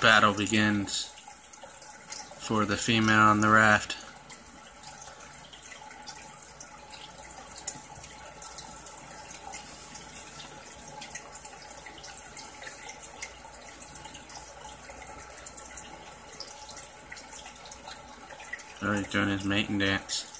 battle begins for the female on the raft. Oh, he's doing his mating dance.